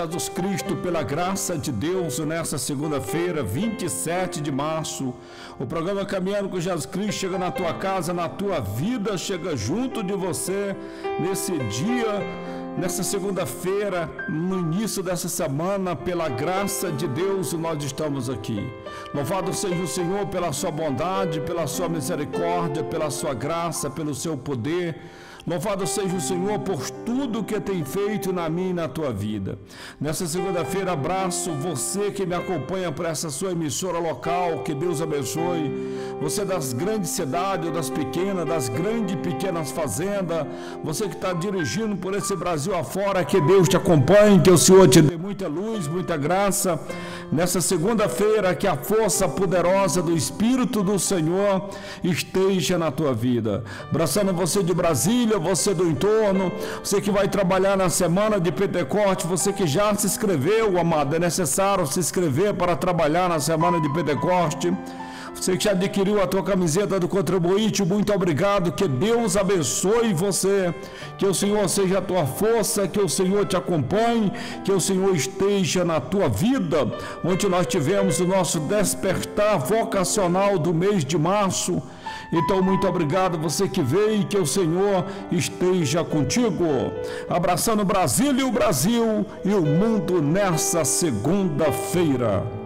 Jesus Cristo pela graça de Deus nessa segunda-feira, 27 de março. O programa Caminhando com Jesus Cristo chega na tua casa, na tua vida, chega junto de você nesse dia, nessa segunda-feira, no início dessa semana, pela graça de Deus, nós estamos aqui. Louvado seja o Senhor pela sua bondade, pela sua misericórdia, pela sua graça, pelo seu poder Louvado seja o Senhor por tudo que tem feito na minha e na tua vida. Nessa segunda-feira, abraço você que me acompanha por essa sua emissora local. Que Deus abençoe. Você das grandes cidades ou das pequenas, das grandes e pequenas fazendas. Você que está dirigindo por esse Brasil afora. Que Deus te acompanhe. Que o Senhor te dê muita luz, muita graça. Nessa segunda-feira, que a força poderosa do Espírito do Senhor esteja na tua vida. Abraçando você de Brasília você do entorno, você que vai trabalhar na semana de Pentecoste, você que já se inscreveu, amado, é necessário se inscrever para trabalhar na semana de Pentecoste. Você que adquiriu a tua camiseta do contribuinte, muito obrigado. Que Deus abençoe você. Que o Senhor seja a tua força, que o Senhor te acompanhe, que o Senhor esteja na tua vida. Onde nós tivemos o nosso despertar vocacional do mês de março. Então, muito obrigado você que veio e que o Senhor esteja contigo. Abraçando o Brasil e o Brasil e o mundo nessa segunda-feira.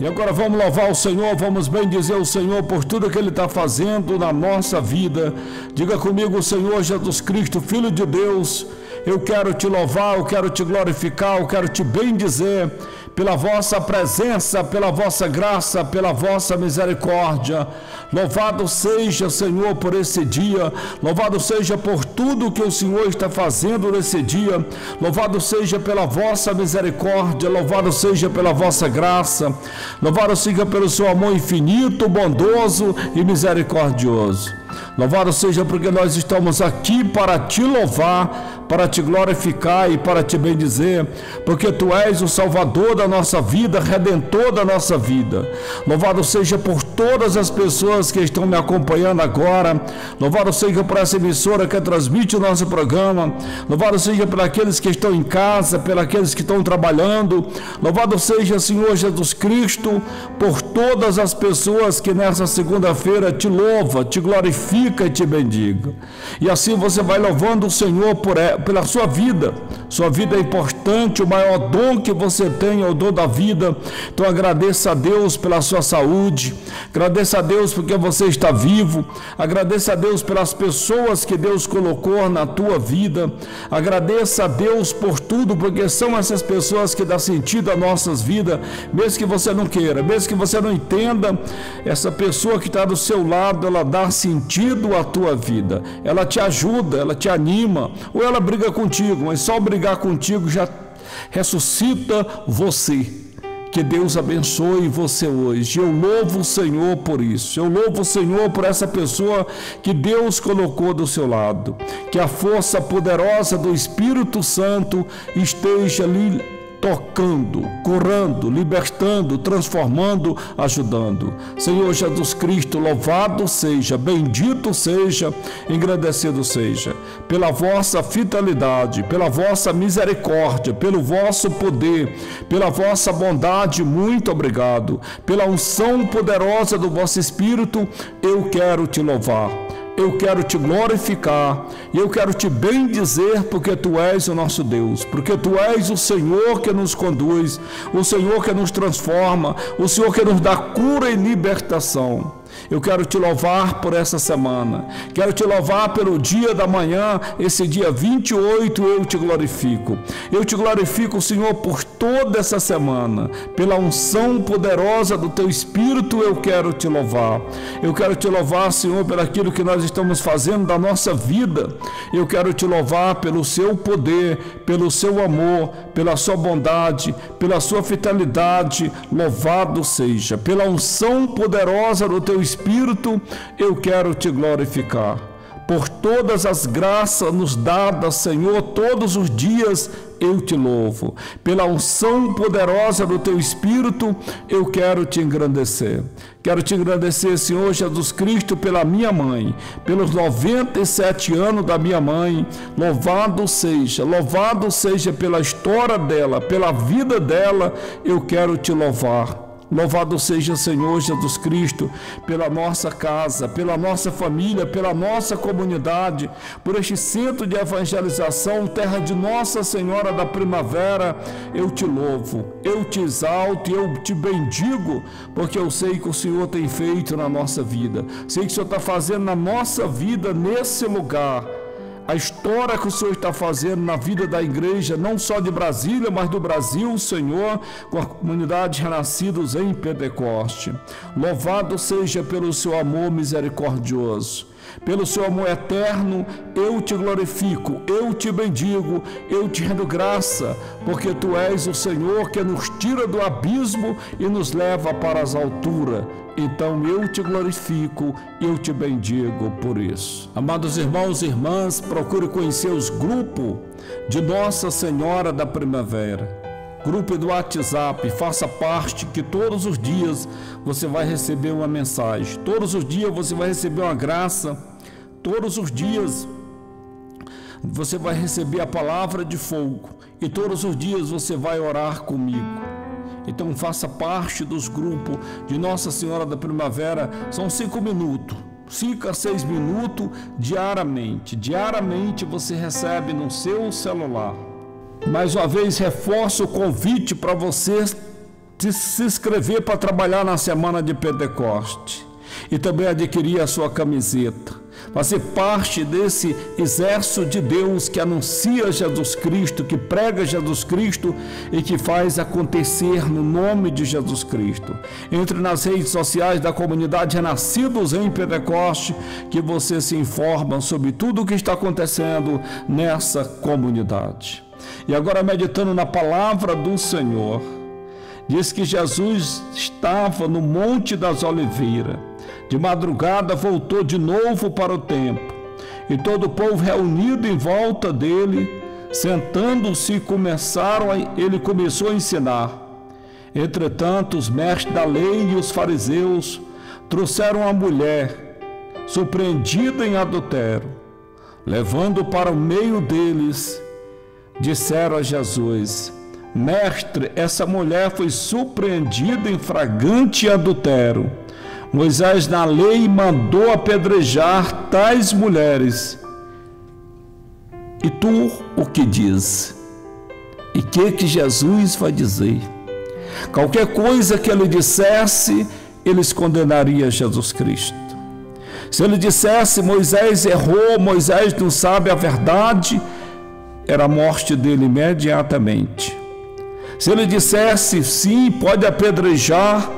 E agora vamos louvar o Senhor, vamos bem dizer o Senhor por tudo que Ele está fazendo na nossa vida. Diga comigo, Senhor Jesus Cristo, Filho de Deus, eu quero te louvar, eu quero te glorificar, eu quero te bem dizer pela vossa presença, pela vossa graça, pela vossa misericórdia. Louvado seja, Senhor, por esse dia. Louvado seja por tudo que o Senhor está fazendo nesse dia. Louvado seja pela vossa misericórdia. Louvado seja pela vossa graça. Louvado seja pelo seu amor infinito, bondoso e misericordioso. Louvado seja porque nós estamos aqui para te louvar, para te glorificar e para te bendizer, porque tu és o Salvador da nossa vida, redentor da nossa vida. Louvado seja por todas as pessoas que estão me acompanhando agora. Louvado seja por essa emissora que transmite o nosso programa. Louvado seja por aqueles que estão em casa, por aqueles que estão trabalhando. Louvado seja, Senhor Jesus Cristo, por todas as pessoas que nessa segunda-feira te louva, te glorifica e te bendiga. E assim você vai louvando o Senhor por, pela sua vida. Sua vida é importante, o maior dom que você tem é o dom da vida. Então agradeça a Deus pela sua saúde, agradeça a Deus porque você está vivo, agradeça a Deus pelas pessoas que Deus colocou na tua vida, agradeça a Deus por tudo, porque são essas pessoas que dão sentido às nossas vidas, mesmo que você não queira, mesmo que você não entenda, essa pessoa que está do seu lado, ela dá sentido à tua vida. Ela te ajuda, ela te anima, ou ela briga contigo, mas só brigar contigo já ressuscita você. Que Deus abençoe você hoje. Eu louvo o Senhor por isso. Eu louvo o Senhor por essa pessoa que Deus colocou do seu lado. Que a força poderosa do Espírito Santo esteja ali tocando, curando, libertando, transformando, ajudando. Senhor Jesus Cristo, louvado seja, bendito seja, engrandecido seja, pela vossa fidelidade, pela vossa misericórdia, pelo vosso poder, pela vossa bondade, muito obrigado. Pela unção poderosa do vosso Espírito, eu quero te louvar eu quero te glorificar e eu quero te bendizer porque tu és o nosso Deus, porque tu és o Senhor que nos conduz, o Senhor que nos transforma, o Senhor que nos dá cura e libertação. Eu quero te louvar por essa semana. Quero te louvar pelo dia da manhã, esse dia 28 eu te glorifico. Eu te glorifico, Senhor, por toda essa semana. Pela unção poderosa do teu espírito eu quero te louvar. Eu quero te louvar, Senhor, por aquilo que nós estamos fazendo da nossa vida. Eu quero te louvar pelo seu poder, pelo seu amor, pela sua bondade, pela sua fidelidade. Louvado seja pela unção poderosa do teu espírito, eu quero te glorificar. Por todas as graças nos dadas, Senhor, todos os dias eu te louvo. Pela unção poderosa do teu Espírito, eu quero te engrandecer. Quero te agradecer, Senhor Jesus Cristo, pela minha mãe, pelos 97 anos da minha mãe. Louvado seja, louvado seja pela história dela, pela vida dela, eu quero te louvar. Louvado seja o Senhor Jesus Cristo pela nossa casa, pela nossa família, pela nossa comunidade, por este centro de evangelização, terra de Nossa Senhora da Primavera. Eu te louvo, eu te exalto eu te bendigo, porque eu sei que o Senhor tem feito na nossa vida, sei que o Senhor está fazendo na nossa vida nesse lugar a história que o Senhor está fazendo na vida da igreja, não só de Brasília, mas do Brasil, Senhor, com a comunidade renascidos em Pentecoste. Louvado seja pelo seu amor misericordioso. Pelo seu amor eterno, eu te glorifico, eu te bendigo, eu te rendo graça, porque tu és o Senhor que nos tira do abismo e nos leva para as alturas. Então eu te glorifico, eu te bendigo por isso. Amados irmãos e irmãs, procure conhecer os grupos de Nossa Senhora da Primavera. Grupo do WhatsApp, faça parte que todos os dias você vai receber uma mensagem. Todos os dias você vai receber uma graça. Todos os dias você vai receber a palavra de fogo. E todos os dias você vai orar comigo. Então faça parte dos grupos de Nossa Senhora da Primavera. São cinco minutos. Cinco a seis minutos diariamente. Diariamente você recebe no seu celular. Mais uma vez, reforço o convite para você se inscrever para trabalhar na semana de Pentecoste e também adquirir a sua camiseta fazer parte desse exército de Deus que anuncia Jesus Cristo, que prega Jesus Cristo e que faz acontecer no nome de Jesus Cristo. Entre nas redes sociais da comunidade Renascidos em Pentecoste, que você se informa sobre tudo o que está acontecendo nessa comunidade. E agora, meditando na palavra do Senhor, diz que Jesus estava no Monte das Oliveiras de madrugada voltou de novo para o templo, e todo o povo reunido em volta dele, sentando-se, começaram a, ele começou a ensinar. Entretanto, os mestres da lei e os fariseus trouxeram a mulher, surpreendida em adultério, levando para o meio deles, disseram a Jesus: Mestre, essa mulher foi surpreendida em fragante adultério. Moisés na lei mandou apedrejar tais mulheres. E tu o que diz? E que que Jesus vai dizer? Qualquer coisa que ele dissesse, eles condenariam Jesus Cristo. Se ele dissesse Moisés errou, Moisés não sabe a verdade, era a morte dele imediatamente. Se ele dissesse sim, pode apedrejar,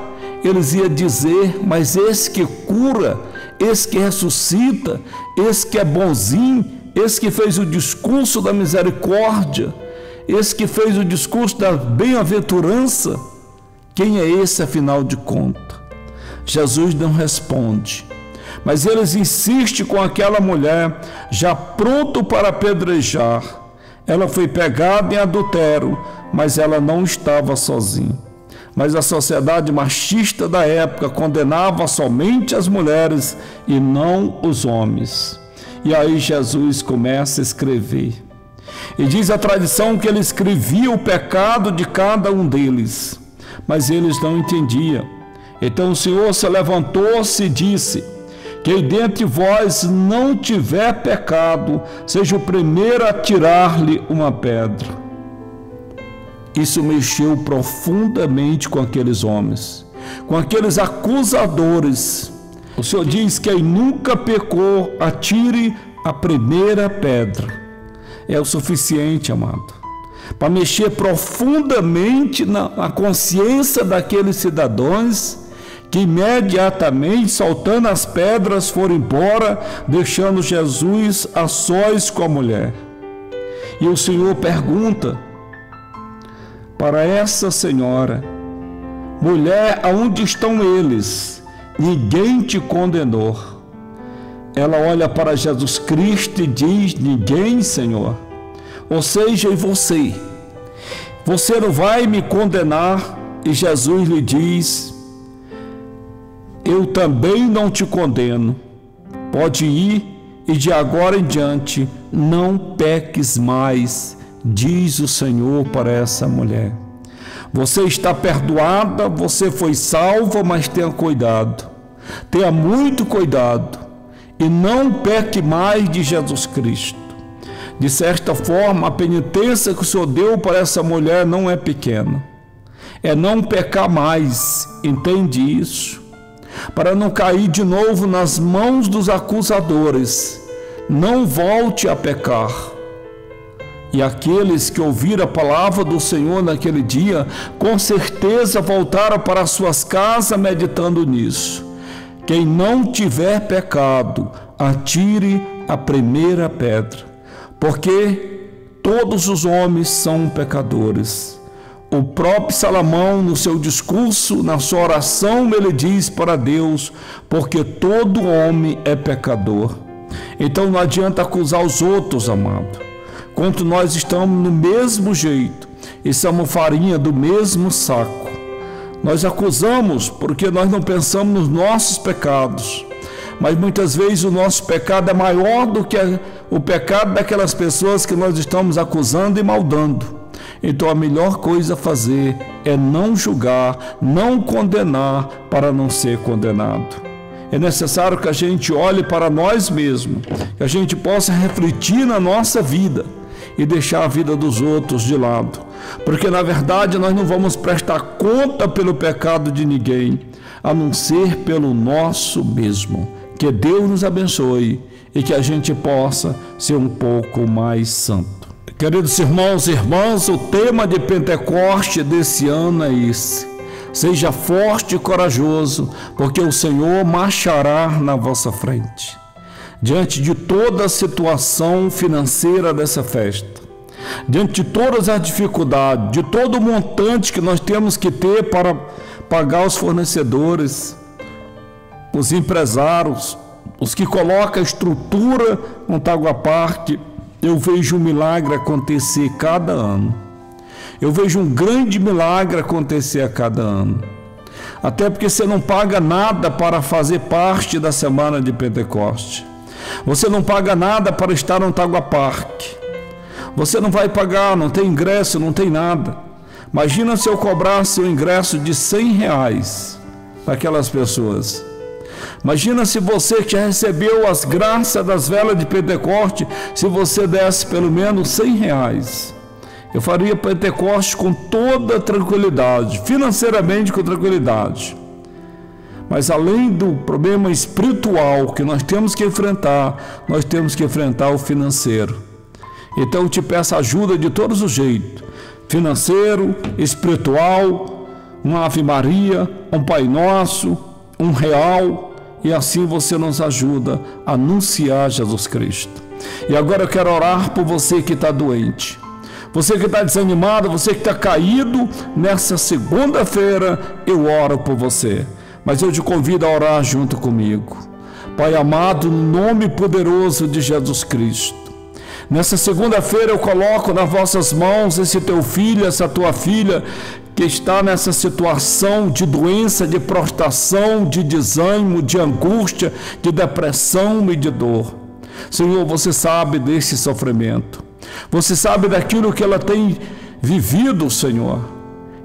eles iam dizer: Mas esse que cura, esse que ressuscita, esse que é bonzinho, esse que fez o discurso da misericórdia, esse que fez o discurso da bem-aventurança, quem é esse afinal de contas? Jesus não responde. Mas eles insistem com aquela mulher, já pronto para apedrejar. Ela foi pegada em adultério, mas ela não estava sozinha mas a sociedade machista da época condenava somente as mulheres e não os homens. E aí Jesus começa a escrever. E diz a tradição que ele escrevia o pecado de cada um deles, mas eles não entendiam. Então o Senhor se levantou-se e disse: Quem dentre vós não tiver pecado, seja o primeiro a tirar-lhe uma pedra. Isso mexeu profundamente com aqueles homens, com aqueles acusadores. O Senhor diz que quem nunca pecou, atire a primeira pedra. É o suficiente, amado, para mexer profundamente na consciência daqueles cidadãos que imediatamente, soltando as pedras, foram embora, deixando Jesus a sós com a mulher. E o Senhor pergunta: para essa senhora: Mulher, aonde estão eles? Ninguém te condenou. ela olha para Jesus Cristo e diz: Ninguém, Senhor. Ou seja, e você? Você não vai me condenar? E Jesus lhe diz: Eu também não te condeno. Pode ir e de agora em diante não peques mais, diz o Senhor para essa mulher. Você está perdoada, você foi salva, mas tenha cuidado. Tenha muito cuidado e não peque mais de Jesus Cristo. De certa forma, a penitência que o Senhor deu para essa mulher não é pequena. É não pecar mais, entende isso? Para não cair de novo nas mãos dos acusadores. Não volte a pecar. E aqueles que ouviram a palavra do Senhor naquele dia, com certeza voltaram para suas casas meditando nisso. Quem não tiver pecado, atire a primeira pedra, porque todos os homens são pecadores. O próprio Salomão, no seu discurso, na sua oração, ele diz para Deus: porque todo homem é pecador. Então não adianta acusar os outros, amado. Quanto nós estamos no mesmo jeito e somos farinha do mesmo saco. Nós acusamos porque nós não pensamos nos nossos pecados. Mas muitas vezes o nosso pecado é maior do que o pecado daquelas pessoas que nós estamos acusando e maldando. Então a melhor coisa a fazer é não julgar, não condenar para não ser condenado. É necessário que a gente olhe para nós mesmos, que a gente possa refletir na nossa vida e deixar a vida dos outros de lado. Porque na verdade nós não vamos prestar conta pelo pecado de ninguém, a não ser pelo nosso mesmo. Que Deus nos abençoe e que a gente possa ser um pouco mais santo. Queridos irmãos e irmãs, o tema de Pentecoste desse ano é esse. Seja forte e corajoso, porque o Senhor marchará na vossa frente diante de toda a situação financeira dessa festa, diante de todas as dificuldades, de todo o montante que nós temos que ter para pagar os fornecedores, os empresários, os que colocam a estrutura no Tágua Parque, eu vejo um milagre acontecer cada ano. Eu vejo um grande milagre acontecer a cada ano. Até porque você não paga nada para fazer parte da semana de Pentecoste. Você não paga nada para estar no Tagua Park. Você não vai pagar, não tem ingresso, não tem nada. Imagina se eu cobrasse o ingresso de 100 reais para aquelas pessoas. Imagina se você que recebeu as graças das velas de Pentecoste, se você desse pelo menos 100 reais. Eu faria Pentecoste com toda tranquilidade, financeiramente com tranquilidade. Mas além do problema espiritual que nós temos que enfrentar, nós temos que enfrentar o financeiro. Então eu te peço ajuda de todos os jeitos: financeiro, espiritual, uma Ave Maria, um Pai Nosso, um real, e assim você nos ajuda a anunciar Jesus Cristo. E agora eu quero orar por você que está doente. Você que está desanimado, você que está caído, nessa segunda-feira eu oro por você mas eu te convido a orar junto comigo. Pai amado, no nome poderoso de Jesus Cristo. Nessa segunda-feira eu coloco nas vossas mãos esse teu filho, essa tua filha que está nessa situação de doença, de prostração, de desânimo, de angústia, de depressão e de dor. Senhor, você sabe desse sofrimento. Você sabe daquilo que ela tem vivido, Senhor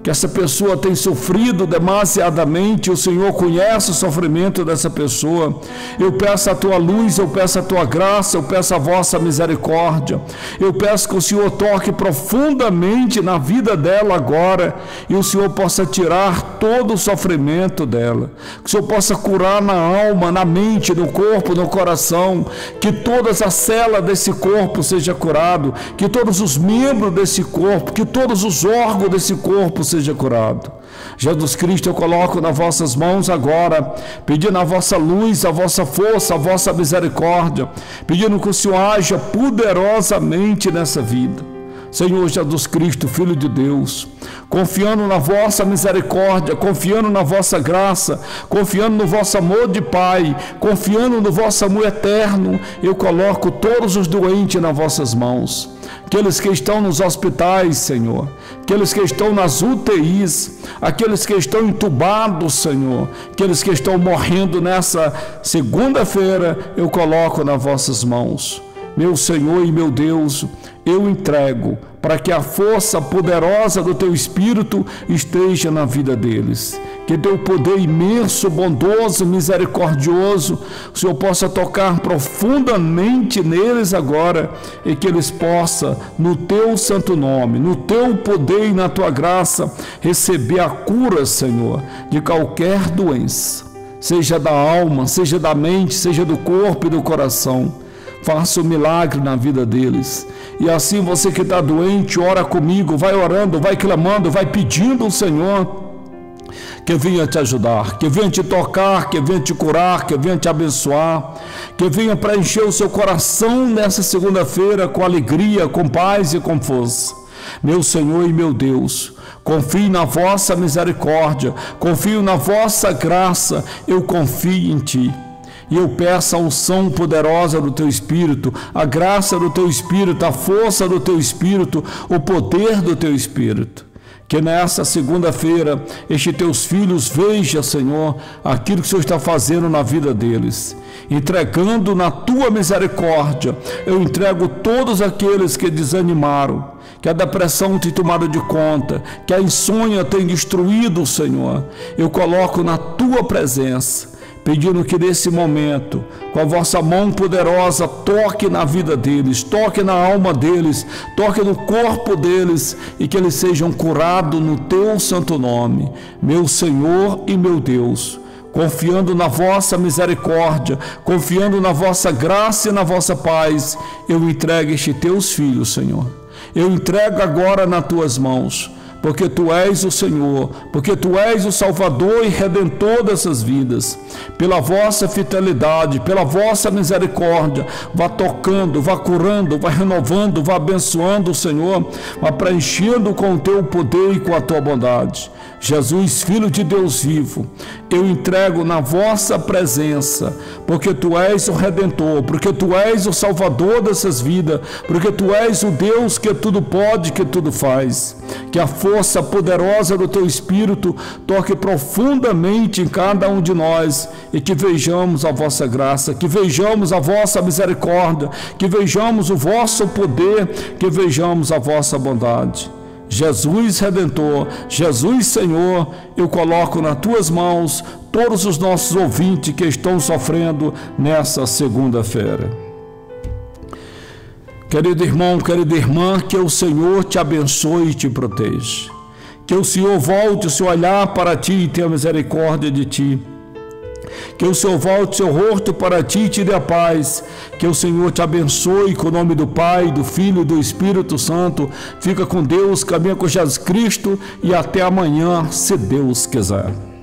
que essa pessoa tem sofrido demasiadamente, o Senhor conhece o sofrimento dessa pessoa. Eu peço a tua luz, eu peço a tua graça, eu peço a vossa misericórdia. Eu peço que o Senhor toque profundamente na vida dela agora e o Senhor possa tirar todo o sofrimento dela. Que o Senhor possa curar na alma, na mente, no corpo, no coração, que todas as células desse corpo sejam curado, que todos os membros desse corpo, que todos os órgãos desse corpo sejam seja curado. Jesus Cristo, eu coloco nas vossas mãos agora, pedindo a vossa luz, a vossa força, a vossa misericórdia, pedindo que o Senhor haja poderosamente nessa vida. Senhor Jesus Cristo, Filho de Deus, confiando na vossa misericórdia, confiando na vossa graça, confiando no vosso amor de Pai, confiando no vosso amor eterno, eu coloco todos os doentes nas vossas mãos. Aqueles que estão nos hospitais, Senhor, aqueles que estão nas UTIs, aqueles que estão entubados, Senhor, aqueles que estão morrendo nessa segunda-feira, eu coloco nas vossas mãos. Meu Senhor e meu Deus, eu entrego para que a força poderosa do teu Espírito esteja na vida deles. Que teu poder imenso, bondoso, misericordioso, o Senhor possa tocar profundamente neles agora e que eles possam, no teu santo nome, no teu poder e na tua graça, receber a cura, Senhor, de qualquer doença, seja da alma, seja da mente, seja do corpo e do coração faça o um milagre na vida deles. E assim você que está doente, ora comigo, vai orando, vai clamando, vai pedindo ao Senhor que venha te ajudar, que venha te tocar, que venha te curar, que venha te abençoar, que venha preencher o seu coração nessa segunda-feira com alegria, com paz e com força. Meu Senhor e meu Deus, confio na vossa misericórdia, confio na vossa graça, eu confio em Ti. E eu peço a unção poderosa do teu Espírito, a graça do teu Espírito, a força do teu Espírito, o poder do teu Espírito. Que nessa segunda-feira, estes teus filhos vejam, Senhor, aquilo que o Senhor está fazendo na vida deles. Entregando na tua misericórdia, eu entrego todos aqueles que desanimaram, que a depressão tem tomado de conta, que a insônia tem destruído, Senhor. Eu coloco na tua presença pedindo que nesse momento, com a vossa mão poderosa, toque na vida deles, toque na alma deles, toque no corpo deles e que eles sejam curados no teu santo nome, meu Senhor e meu Deus. Confiando na vossa misericórdia, confiando na vossa graça e na vossa paz, eu entrego este teus filhos, Senhor. Eu entrego agora nas tuas mãos porque tu és o Senhor, porque tu és o Salvador e Redentor dessas vidas. Pela vossa fidelidade, pela vossa misericórdia, vá tocando, vá curando, vá renovando, vá abençoando o Senhor, vá preenchendo com o teu poder e com a tua bondade. Jesus, Filho de Deus vivo, eu entrego na vossa presença, porque tu és o Redentor, porque tu és o Salvador dessas vidas, porque tu és o Deus que tudo pode, que tudo faz. Que a força poderosa do teu Espírito toque profundamente em cada um de nós e que vejamos a vossa graça, que vejamos a vossa misericórdia, que vejamos o vosso poder, que vejamos a vossa bondade. Jesus Redentor, Jesus Senhor, eu coloco nas tuas mãos todos os nossos ouvintes que estão sofrendo nessa segunda-feira. Querido irmão, querida irmã, que o Senhor te abençoe e te proteja. Que o Senhor volte o seu olhar para ti e tenha misericórdia de ti que o Senhor volte seu rosto para ti e te dê a paz. Que o Senhor te abençoe com o nome do Pai, do Filho e do Espírito Santo. Fica com Deus, caminha com Jesus Cristo e até amanhã, se Deus quiser.